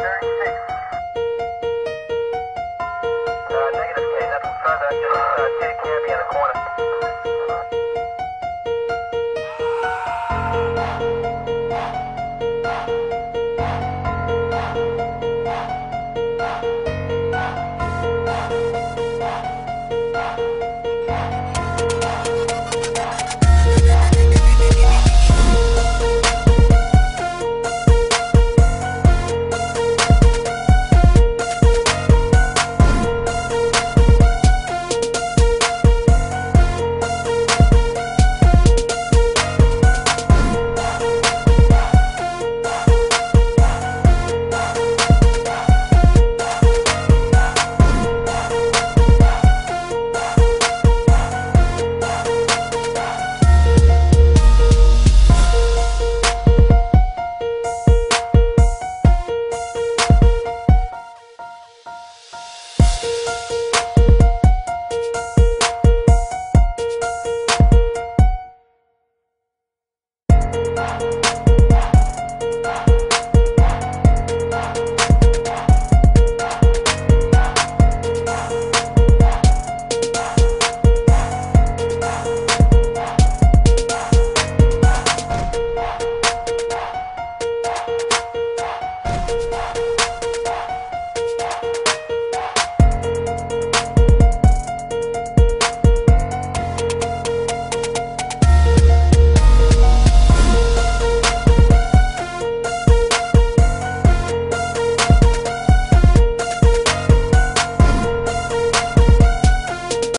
Uh, negative K, nothing further, just uh, 2 Camby in the corner.